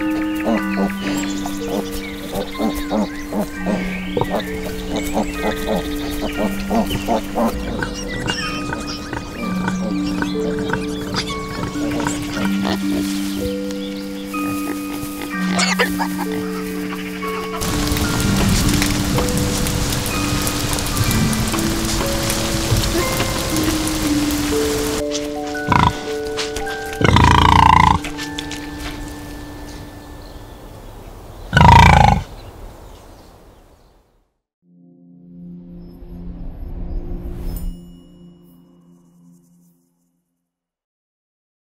Ha ha ha.